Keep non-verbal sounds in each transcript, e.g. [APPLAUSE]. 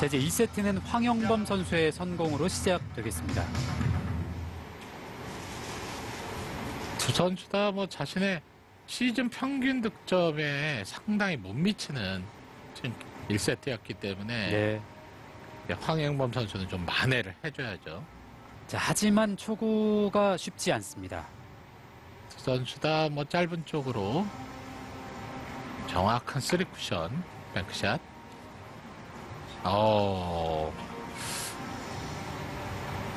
제 1세트는 황영범 선수의 선공으로 시작되겠습니다. 두 선수 다 뭐 자신의 시즌 평균 득점에 상당히 못 미치는 지금 1세트였기 때문에 네. 황영범 선수는 좀 만회를 해줘야죠. 자, 하지만 초구가 쉽지 않습니다. 두 선수 다 뭐 짧은 쪽으로 정확한 쓰리 쿠션 뱅크샷. 어.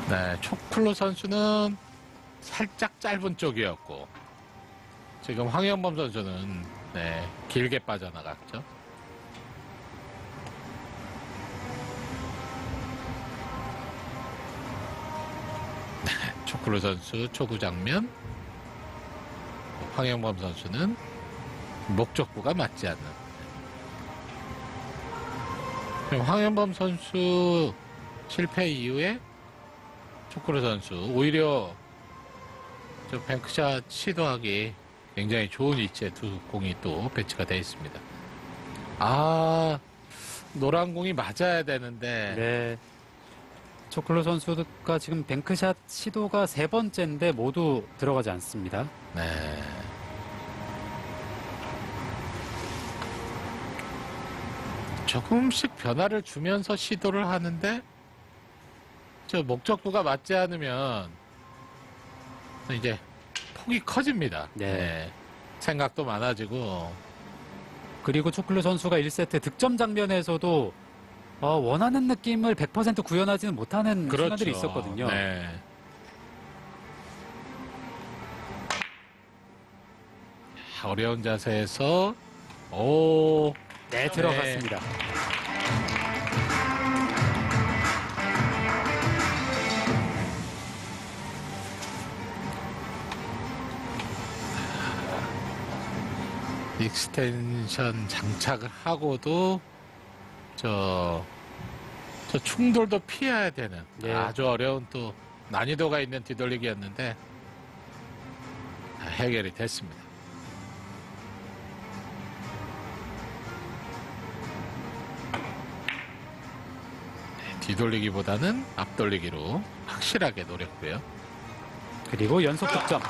네, 초클루 선수는 살짝 짧은 쪽이었고 지금 황형범 선수는 네, 길게 빠져나갔죠. 네, 초클루 선수 초구 장면 황영범 선수는 목적구가 맞지 않는. 그럼 황영범 선수 실패 이후에 초크로 선수 오히려 저 뱅크샷 시도하기 굉장히 좋은 위치에 두 공이 또 배치가 되어 있습니다. 아 노란 공이 맞아야 되는데 네. 초클로 선수가 지금 뱅크샷 시도가 세 번째인데 모두 들어가지 않습니다. 네. 조금씩 변화를 주면서 시도를 하는데 저 목적구가 맞지 않으면 이제 폭이 커집니다. 네. 생각도 많아지고 그리고 초클로 선수가 1세트 득점 장면에서도 어, 원하는 느낌을 100% 구현하지는 못하는 순간들이 있었거든요. 그렇죠. 네. 어려운 자세에서 오 네, 들어갔습니다. 익스텐션 장착을 하고도 저, 저 충돌도 피해야 되는 네. 아주 어려운 또 난이도가 있는 뒤돌리기였는데 다 해결이 됐습니다. 뒤돌리기보다는 앞돌리기로 확실하게 노렸고요. 그리고 연속 득점.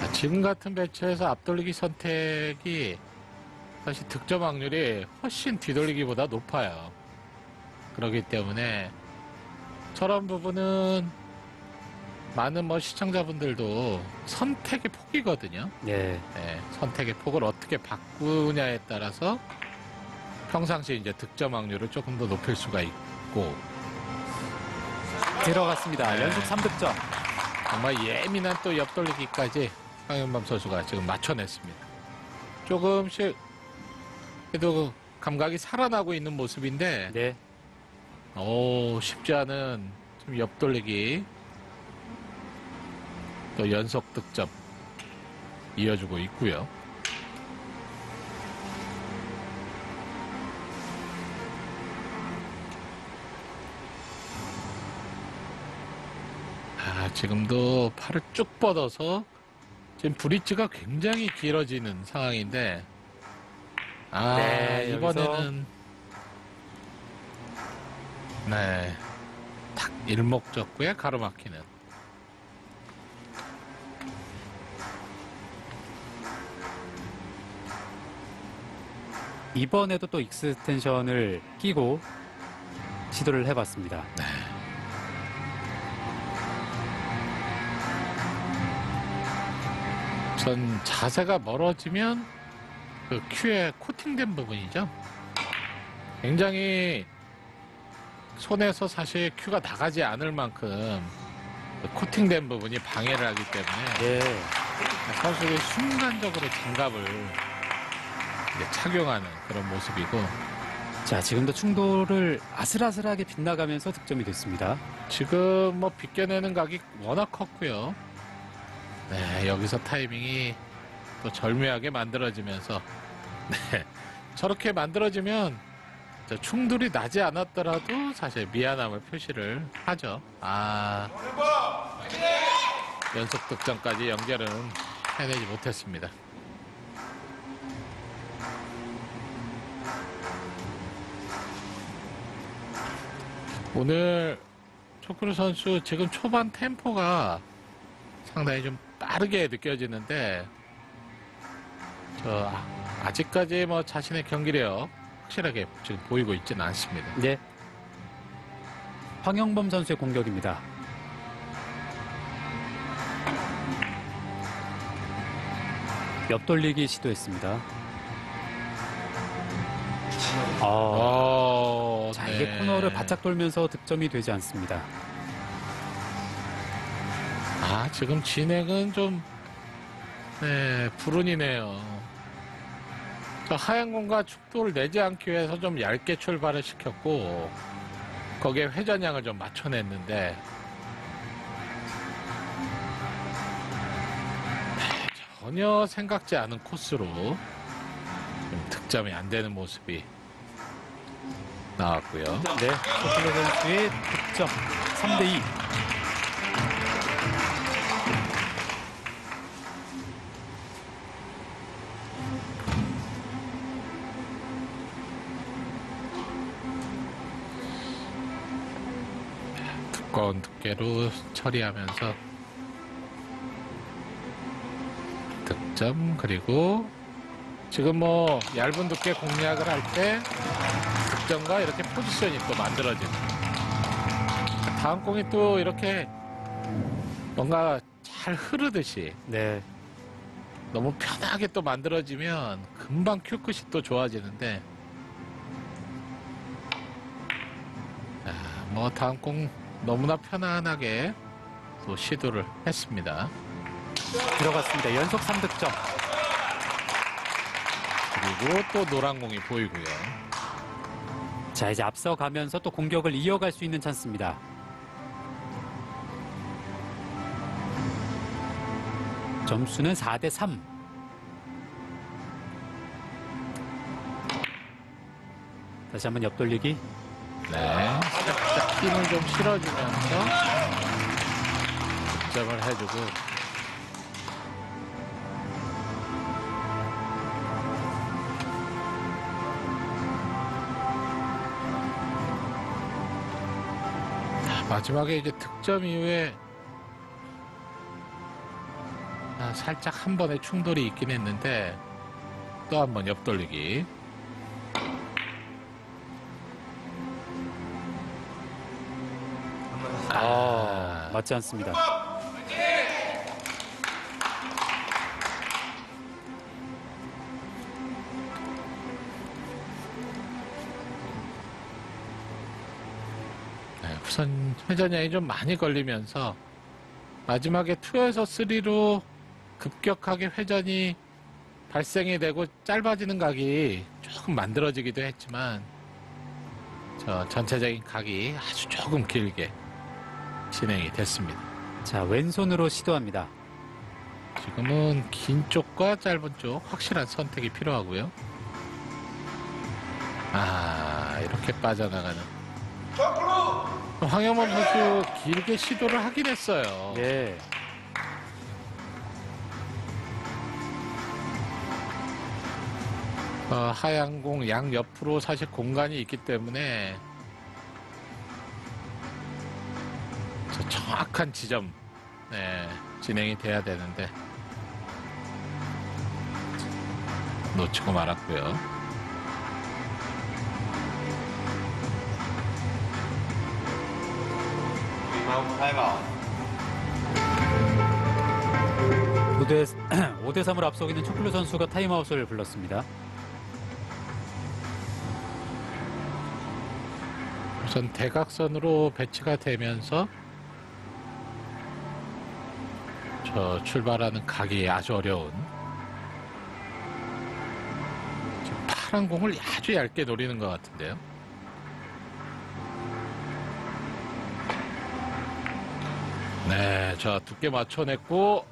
아, 지금 같은 배치에서 앞돌리기 선택이 사실 득점 확률이 훨씬 뒤돌리기보다 높아요. 그렇기 때문에 저런 부분은 많은 뭐 시청자분들도 선택의 폭이거든요. 네. 네, 선택의 폭을 어떻게 바꾸냐에 따라서 평상시 이제 득점 확률을 조금 더 높일 수가 있고 들어갔습니다. 네. 연속 3득점. 정말 예민한 또 옆돌리기까지 황현범 선수가 지금 맞춰냈습니다. 조금씩 그래도 그 감각이 살아나고 있는 모습인데 네. 오 쉽지 않은 좀 옆돌리기 또 연속 득점 이어주고 있고요. 아, 지금도 팔을 쭉 뻗어서 지금 브릿지가 굉장히 길어지는 상황인데 아 네, 이번에는 네. 딱 일목적구에 가로막히는 이번에도 또 extension을 끼고 시도를 해봤습니다. 전 자세가 멀어지면 그 큐에 코팅된 부분이죠. 굉장히 손에서 사실 큐가 나가지 않을 만큼 그 코팅된 부분이 방해를 하기 때문에 네. 선수들이 순간적으로 장갑을 착용하는 그런 모습이고 자, 지금도 충돌을 아슬아슬하게 빗나가면서 득점이 됐습니다. 지금 뭐 비껴내는 각이 워낙 컸고요. 네, 여기서 타이밍이 또 절묘하게 만들어지면서 네, 저렇게 만들어지면 저 충돌이 나지 않았더라도 사실 미안함을 표시를 하죠. 아, 연속 득점까지 연결은 해내지 못했습니다. 오늘 초크루 선수 지금 초반 템포가 상당히 좀 빠르게 느껴지는데 저 아- 아직까지 뭐 자신의 경기력 확실하게 지금 보이고 있지는 않습니다. 네. 황영범 선수의 공격입니다. 옆돌리기 시도했습니다. 아, 어, 자 네. 이게 코너를 바짝 돌면서 득점이 되지 않습니다. 아, 지금 진행은 좀, 네, 불운이네요. 저 하얀 공과 축도를 내지 않기 위해서 좀 얇게 출발을 시켰고, 거기에 회전량을 좀 맞춰냈는데, 네, 전혀 생각지 않은 코스로 좀 득점이 안 되는 모습이 나왔고요. 네, 소클로 선수의 득점 3대 2. 두꺼운 두께로 처리하면서 득점 그리고 지금 뭐 얇은 두께 공략을 할때 득점과 이렇게 포지션이 또 만들어지는 다음 공이 또 이렇게 뭔가 잘 흐르듯이 네, 너무 편하게 또 만들어지면 금방 큐 끝이 또 좋아지는데 아, 뭐 다음 공 너무나 편안하게 또 시도를 했습니다. 들어갔습니다. 연속 3득점. 그리고 또 노란 공이 보이고요. 자, 이제 앞서가면서 또 공격을 이어갈 수 있는 찬스입니다. 점수는 4대 3. 다시 한번 옆돌리기. 네, 살짝 힘을 좀 실어주면서 득점을 해주고 마지막에 이제 득점 이후에 아, 살짝 한 번의 충돌이 있긴 했는데 또 한 번 옆돌리기 아, 맞지 않습니다. 회전량이 좀 많이 걸리면서 마지막에 2에서 3로 급격하게 회전이 발생이 되고 짧아지는 각이 조금 만들어지기도 했지만 저 전체적인 각이 아주 조금 길게 진행이 됐습니다. 자, 왼손으로 시도합니다. 지금은 긴 쪽과 짧은 쪽 확실한 선택이 필요하고요. 아 이렇게 빠져나가는 황영범 선수 길게 시도를 하긴 했어요. 네. 어, 하얀 공 양 옆으로 사실 공간이 있기 때문에 저 정확한 지점 네, 진행이 돼야 되는데 놓치고 말았고요. 5대, 5대 3으로 앞서고 있는 초클루 선수가 타임아웃을 불렀습니다. 우선 대각선으로 배치가 되면서 저 출발하는 각이 아주 어려운 파란 공을 아주 얇게 노리는 것 같은데요. 네, 자 두께 맞춰냈고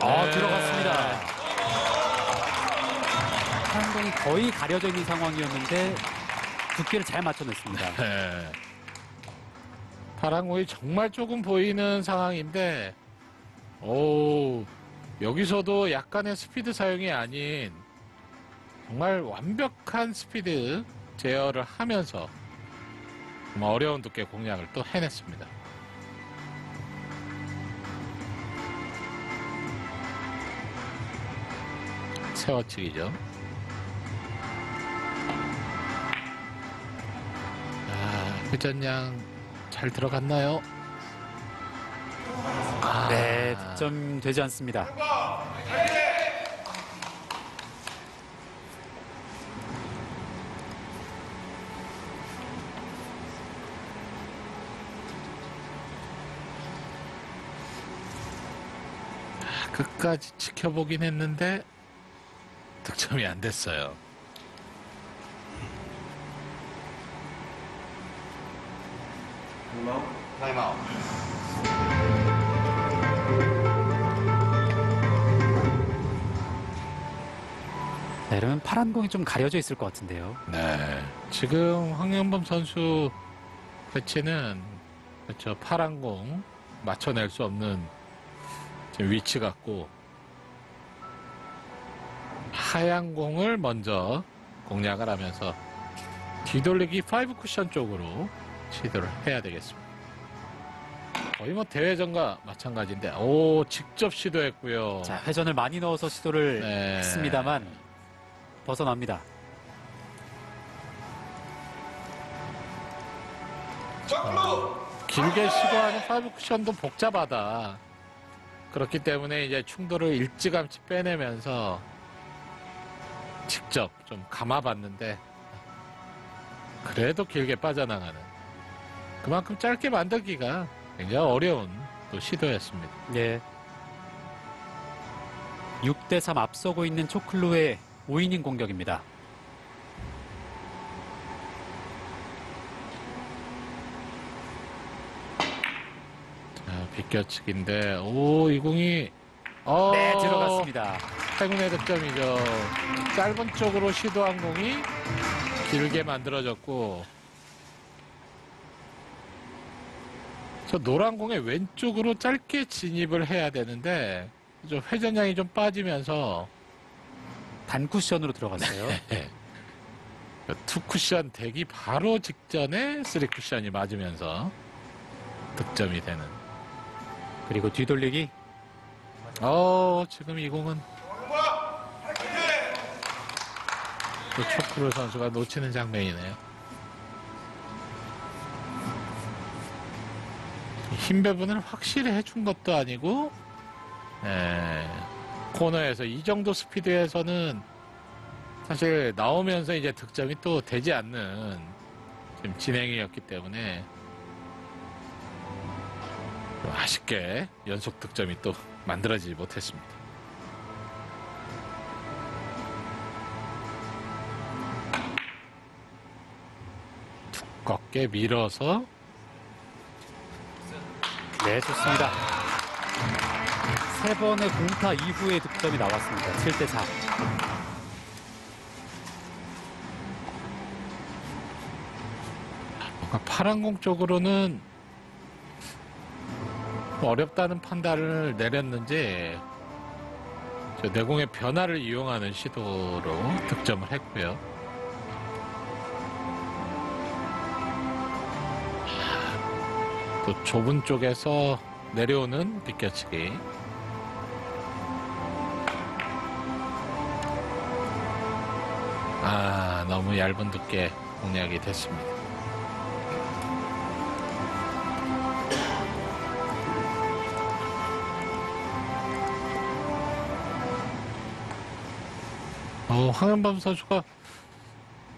아, 네. 들어갔습니다. 한공이 거의 가려져 있는 상황이었는데 두께를 잘 맞춰냈습니다. 네. 파란 공이 정말 조금 보이는 상황인데 오, 여기서도 약간의 스피드 사용이 아닌 정말 완벽한 스피드 제어를 하면서 정말 어려운 두께 공략을 또 해냈습니다. 세워치기죠. 아, 회전량 잘 들어갔나요? 아, 네, 득점 되지 않습니다. 끝까지 지켜보긴 했는데 득점이 안 됐어요. 타임아웃. 네, 이러면 파란 공이 좀 가려져 있을 것 같은데요. 네. 지금 황형범 선수 배치는 그렇죠. 파란 공 맞춰낼 수 없는 위치 같고 하얀 공을 먼저 공략을 하면서 뒤돌리기 5 쿠션 쪽으로 시도를 해야 되겠습니다. 거의 뭐 대회전과 마찬가지인데 오 직접 시도했고요. 자, 회전을 많이 넣어서 시도를 네. 했습니다만 벗어납니다. 길게 시도하는 파이브 쿠션도 복잡하다. 그렇기 때문에 이제 충돌을 일찌감치 빼내면서 직접 좀 감아봤는데 그래도 길게 빠져나가는 그만큼 짧게 만들기가 굉장히 어려운 또 시도였습니다. 예. 6대 3 앞서고 있는 초클루의 5이닝 공격입니다. 자, 비껴치기인데 오 이 공이 어, 네, 들어갔습니다. 행운의 득점이죠. 짧은 쪽으로 시도한 공이 길게 만들어졌고 저 노란 공의 왼쪽으로 짧게 진입을 해야 되는데 좀 회전량이 좀 빠지면서 단 쿠션으로 들어갔어요. [LAUGHS] 투 쿠션 되기 바로 직전에 쓰리 쿠션이 맞으면서 득점이 되는. 그리고 뒤돌리기 어 지금 이 공은 또 초크로 선수가 놓치는 장면이네요. 힘 배분을 확실히 해준 것도 아니고 에, 코너에서 이 정도 스피드에서는 사실 나오면서 이제 득점이 또 되지 않는 지금 진행이었기 때문에 좀 아쉽게 연속 득점이 또 만들어지지 못했습니다. 두껍게 밀어서 네, 좋습니다. 세 번의 공타 이후에 득점이 나왔습니다. 7대 4. 뭔가 파란 공 쪽으로는 어렵다는 판단을 내렸는지 저 내공의 변화를 이용하는 시도로 득점을 했고요. 또 좁은 쪽에서 내려오는 비껴치기. 아, 너무 얇은 두께 공략이 됐습니다. 어, 황현범 선수가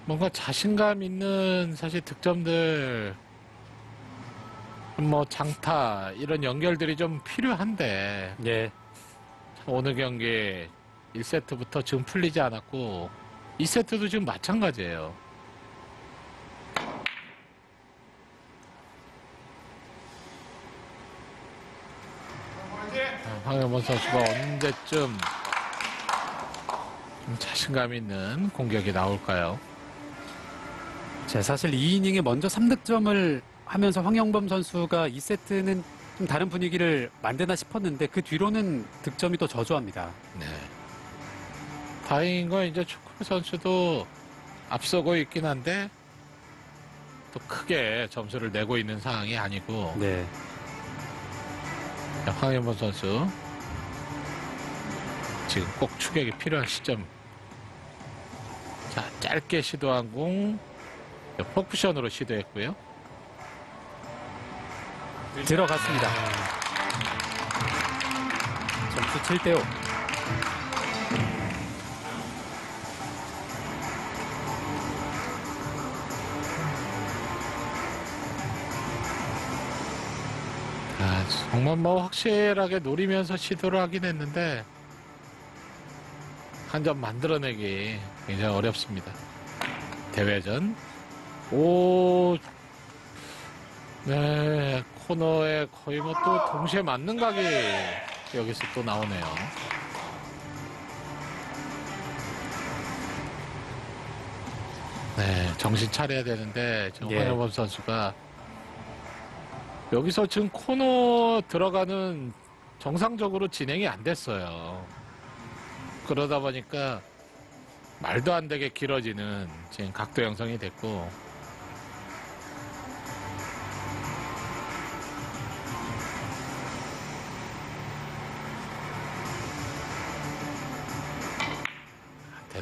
뭔가 자신감 있는 사실 득점들 뭐 장타 이런 연결들이 좀 필요한데 예. 오늘 경기 1세트부터 지금 풀리지 않았고 2세트도 지금 마찬가지예요. 아, 황현범 선수가 언제쯤 좀 자신감 있는 공격이 나올까요? 자, 사실 2이닝에 먼저 3득점을 하면서 황영범 선수가 2세트는 좀 다른 분위기를 만드나 싶었는데 그 뒤로는 득점이 또 저조합니다. 네. 다행인 건 이제 축구 선수도 앞서고 있긴 한데 또 크게 점수를 내고 있는 상황이 아니고 네. 자, 황현범 선수 지금 꼭 추격이 필요한 시점. 자 짧게 시도한 공 포쿠션으로 시도했고요. 들어갔습니다. 점수 7대 5. 아, 정말 뭐 확실하게 노리면서 시도를 하긴 했는데 한 점 만들어내기 굉장히 어렵습니다. 대회전 오, 네 코너에 거의 뭐 또 동시에 맞는 각이 여기서 또 나오네요. 네 정신 차려야 되는데 지금 예. 황영범 선수가 여기서 지금 코너 들어가는 정상적으로 진행이 안 됐어요. 그러다 보니까 말도 안 되게 길어지는 지금 각도 형성이 됐고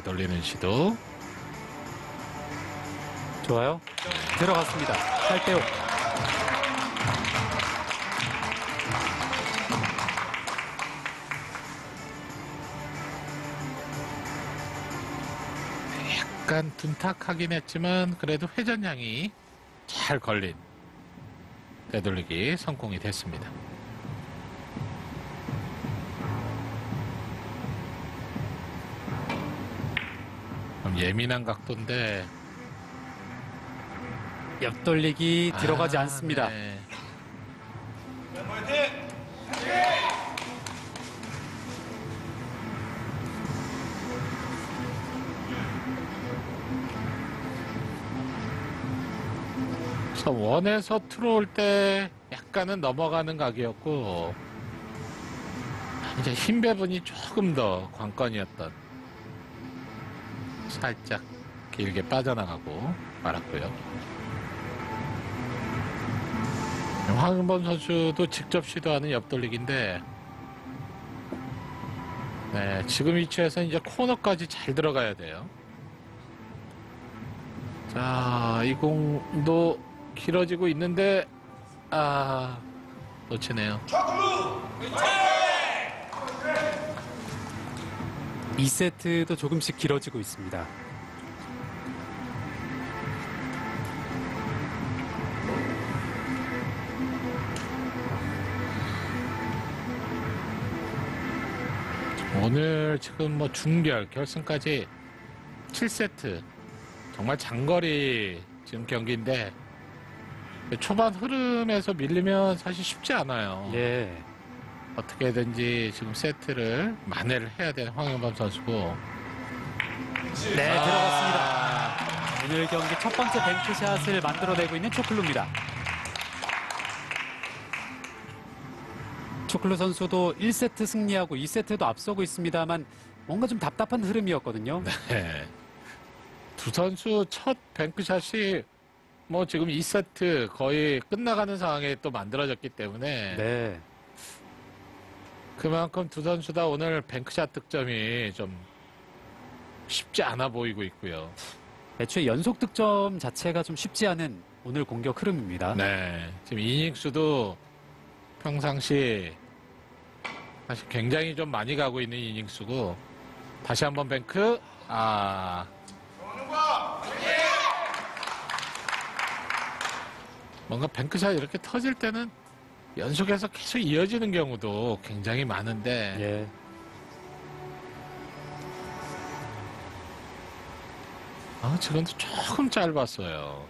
되돌리는 시도 좋아요. 들어갔습니다. 8대 5. 약간 둔탁하긴 했지만 그래도 회전량이 잘 걸린 되돌리기 성공이 됐습니다. 좀 예민한 각도인데 옆돌리기 들어가지 아, 않습니다. 네. 그래서 원에서 들어올 때 약간은 넘어가는 각이었고 이제 힘 배분이 조금 더 관건이었던 살짝 길게 빠져나가고 말았고요. 황은범 선수도 직접 시도하는 옆돌리기인데 네, 지금 위치에서 이제 코너까지 잘 들어가야 돼요. 자, 이 공도 길어지고 있는데 아 놓치네요. 2세트도 조금씩 길어지고 있습니다. 오늘 지금 뭐 중결 결승까지 7세트 정말 장거리 지금 경기인데 초반 흐름에서 밀리면 사실 쉽지 않아요. 예. 어떻게든지 지금 세트를 만회를 해야 되는 황영범 선수고 네, 아. 들어갔습니다. 오늘 경기 첫 번째 뱅크샷을 만들어내고 있는 초클루입니다. 초클루 선수도 1세트 승리하고 2세트도 앞서고 있습니다만 뭔가 좀 답답한 흐름이었거든요. 네. 두 선수 첫 뱅크샷이 뭐 지금 2세트 거의 끝나가는 상황에 또 만들어졌기 때문에 네. 그만큼 두 선수 다 오늘 뱅크샷 득점이 좀 쉽지 않아 보이고 있고요. 애초에 연속 득점 자체가 좀 쉽지 않은 오늘 공격 흐름입니다. 네. 지금 이닝수도 평상시 사실 굉장히 좀 많이 가고 있는 이닝수고 다시 한번 뱅크 아 뭔가 뱅크샷 이렇게 터질 때는 연속해서 계속 이어지는 경우도 굉장히 많은데 예. 아, 지금도 조금 짧았어요.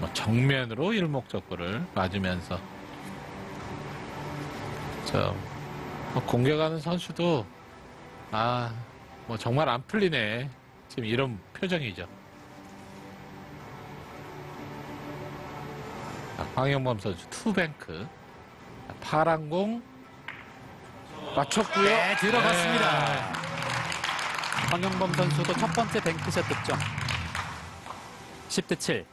뭐 정면으로 일목적구를 맞으면서 저 뭐 공격하는 선수도 아, 뭐 정말 안 풀리네. 지금 이런 표정이죠. 황영범 선수 투뱅크. 파란 공 맞췄고요. 네, 들어갔습니다. 네. 황영범 선수도 첫 번째 뱅크샷 득점. 10대 7.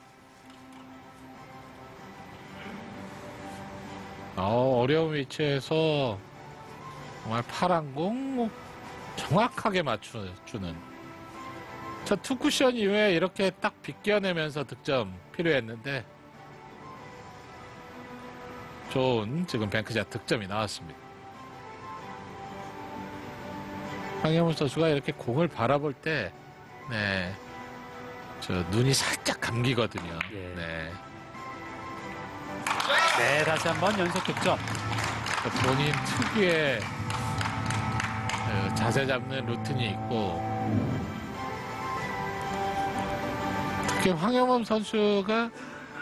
어, 어려운 위치에서 정말 파란 공 뭐, 정확하게 맞춰주는 저 투쿠션 이후에 이렇게 딱 비껴내면서 득점 필요했는데 좋은 지금 뱅크샷 득점이 나왔습니다. 황영훈 선수가 이렇게 공을 바라볼 때 네, 저 눈이 살짝 감기거든요. 예. 네. 네, 다시 한번 연속 득점. 본인 특유의 그 자세 잡는 루틴이 있고 특히 황영범 선수가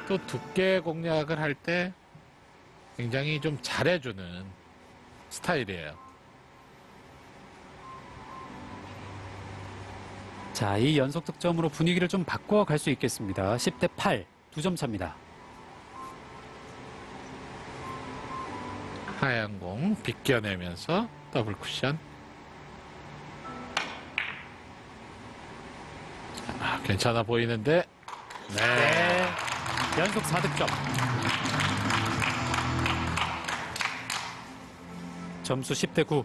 또 두께 공략을 할 때 굉장히 좀 잘해주는 스타일이에요. 자, 이 연속 득점으로 분위기를 좀 바꿔 갈 수 있겠습니다. 10대 8. 두 점 차입니다. 하얀 공 비껴내면서 더블 쿠션. 아, 괜찮아 보이는데. 네. 연속 4득점. 점수 10대 9.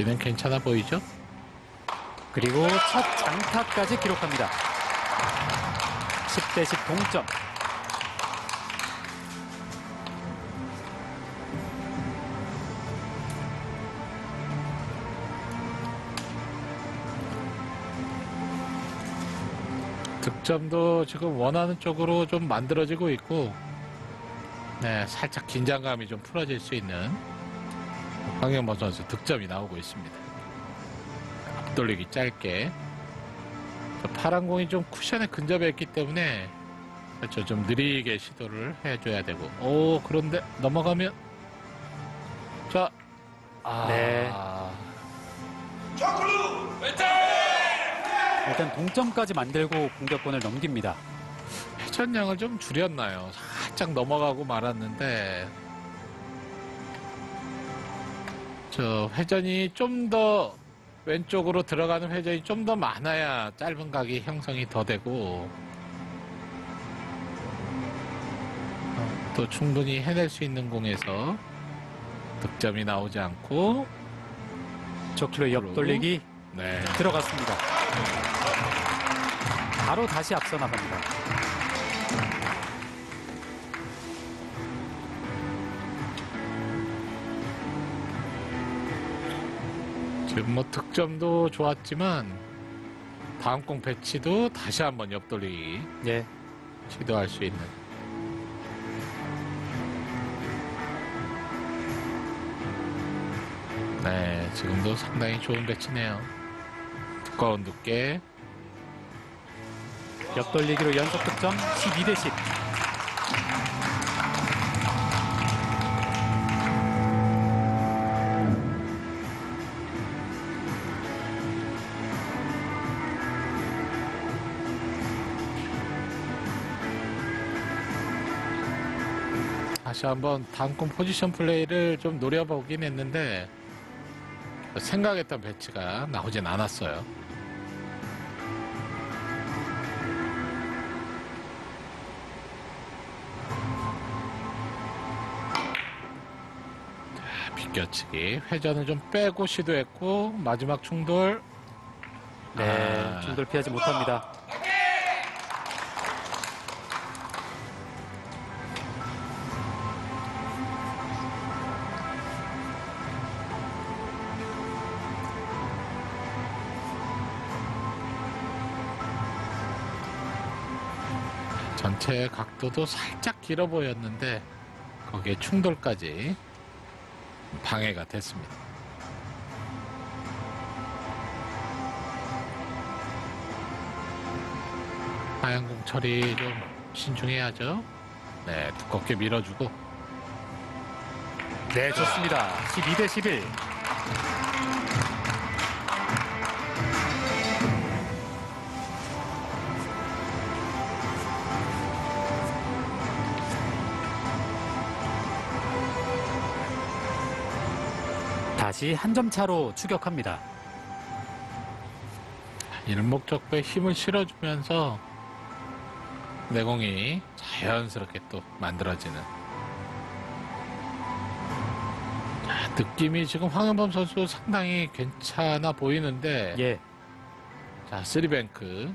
아, 진행 괜찮아 보이죠? 그리고 첫 장타까지 기록합니다. 10대 10 동점. 득점도 지금 원하는 쪽으로 좀 만들어지고 있고, 네, 살짝 긴장감이 좀 풀어질 수 있는 황영범 선수 득점이 나오고 있습니다. 앞돌리기 짧게. 저 파란 공이 좀 쿠션에 근접해 있기 때문에, 그렇죠. 좀 느리게 시도를 해줘야 되고. 오, 그런데 넘어가면, 자, 아, 네. 일단 동점까지 만들고 공격권을 넘깁니다. 회전량을 좀 줄였나요? 살짝 넘어가고 말았는데 저 회전이 좀 더 왼쪽으로 들어가는 회전이 좀 더 많아야 짧은 각이 형성이 더 되고 어, 또 충분히 해낼 수 있는 공에서 득점이 나오지 않고 저킬로 옆 돌리기 네. 들어갔습니다. 바로 다시 앞서 나갑니다. 지금 뭐 득점도 좋았지만 다음 공 배치도 다시 한번 옆돌리기 예. 시도할 수 있는 네 지금도 상당히 좋은 배치네요 두꺼운 두께 옆돌리기로 연속 득점 12대 10. 다시 한번 공 포지션 플레이를 좀 노려보긴 했는데 생각했던 배치가 나오진 않았어요 자, 비껴치기 회전을 좀 빼고 시도했고 마지막 충돌 네. 아. 충돌 피하지 못합니다. 전체 각도도 살짝 길어 보였는데 거기에 충돌까지 방해가 됐습니다. 하얀공 처리 좀 신중해야죠. 네, 두껍게 밀어주고 네, 좋습니다. 12대 11. 다시 한 점 차로 추격합니다. 일목적부에 힘을 실어주면서 내공이 자연스럽게 또 만들어지는 자, 느낌이 지금 황현범 선수 상당히 괜찮아 보이는데 예. 자 쓰리뱅크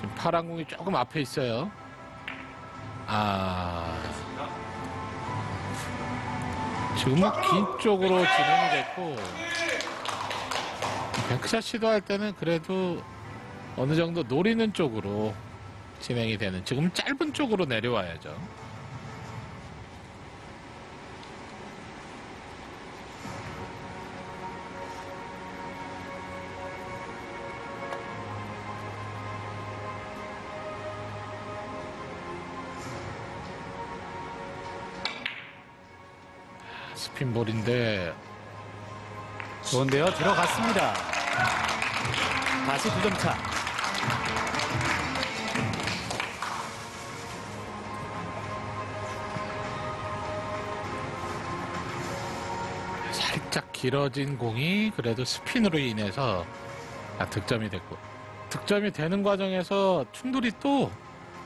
지금 파란 공이 조금 앞에 있어요 아 지금은 긴 쪽으로 진행이 됐고 뱅크샷 시도할 때는 그래도 어느 정도 노리는 쪽으로 진행이 되는 지금 짧은 쪽으로 내려와야죠. 스핀볼인데 좋은데요. 들어갔습니다. 다시 두 점 차. 살짝 길어진 공이 그래도 스핀으로 인해서 아, 득점이 됐고 득점이 되는 과정에서 충돌이 또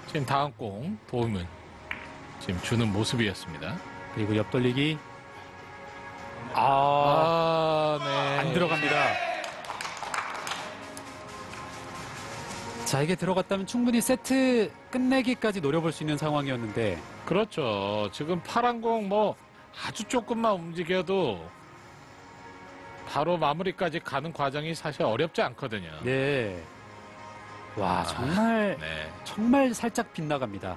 지금 다음 공 도움을 지금 주는 모습이었습니다. 그리고 옆돌리기. 아, 아, 네. 안 들어갑니다. 자, 이게 들어갔다면 충분히 세트 끝내기까지 노려볼 수 있는 상황이었는데, 그렇죠. 지금 파란 공 뭐 아주 조금만 움직여도 바로 마무리까지 가는 과정이 사실 어렵지 않거든요. 네. 와, 아, 정말, 네. 정말 살짝 빗나갑니다.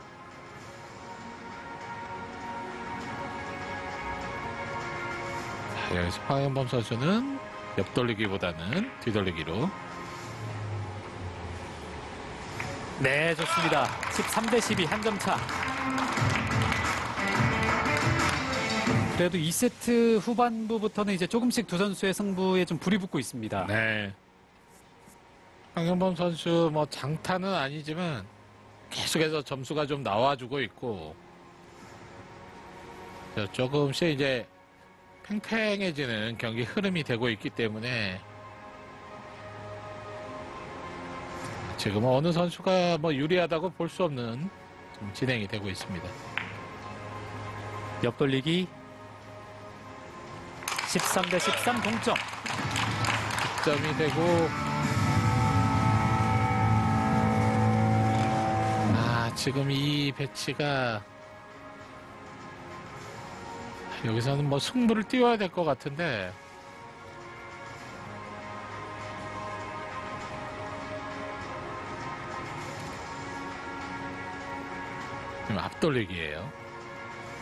자, 여기서 황현범 선수는 옆돌리기보다는 뒤돌리기로 네, 좋습니다. 13대 12, 한 점 차. 그래도 2세트 후반부부터는 이제 조금씩 두 선수의 승부에 좀 불이 붙고 있습니다. 네. 황현범 선수 뭐 장타는 아니지만 계속해서 점수가 좀 나와주고 있고 저 조금씩 이제 팽팽해지는 경기 흐름이 되고 있기 때문에 지금 어느 선수가 뭐 유리하다고 볼 수 없는 좀 진행이 되고 있습니다. 옆돌리기 13 대 13 동점. 득점이 되고 아 지금 이 배치가 여기서는 뭐 승부를 띄워야 될 것 같은데. 지금 앞돌리기예요.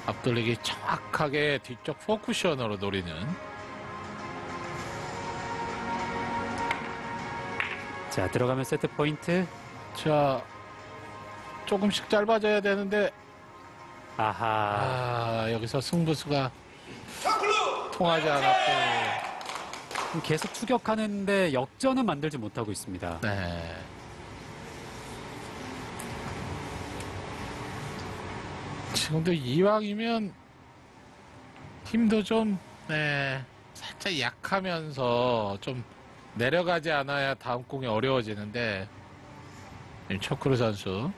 앞돌리기 정확하게 뒤쪽 포쿠션으로 노리는. 자, 들어가면 세트 포인트. 자, 조금씩 짧아져야 되는데, 아하. 아, 여기서 승부수가 통하지 않았고, 계속 추격하는데 역전은 만들지 못하고 있습니다. 네. 지금도 이왕이면 힘도 좀, 네, 살짝 약하면서 좀 내려가지 않아야 다음 공이 어려워지는데, 지금 초크루 선수,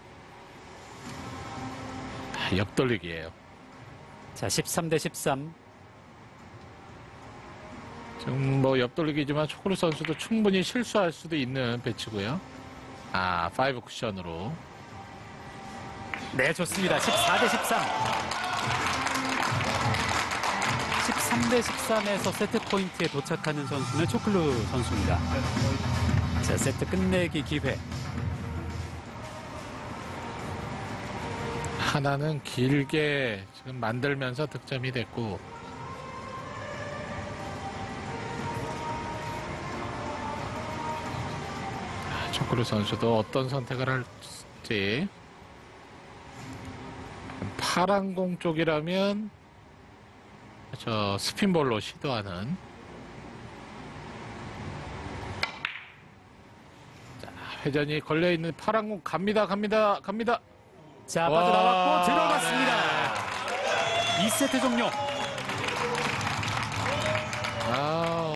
아, 옆돌리기예요 자, 13 대 13. 지금 뭐 옆돌리기지만 초크루 선수도 충분히 실수할 수도 있는 배치고요. 아, 파이브 쿠션으로. 네, 좋습니다. 14 대 13. 13 대 13에서 세트 포인트에 도착하는 선수는 초클루 선수입니다. 자, 세트 끝내기 기회. 하나는 길게 지금 만들면서 득점이 됐고 아, 초크루 선수도 어떤 선택을 할지. 파란 공 쪽이라면 저 스핀볼로 시도하는. 회전이 걸려있는 파란 공 갑니다 갑니다 갑니다. 자, 와, 빠져나왔고 들어갔습니다. 네. 2세트 종료.